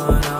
someone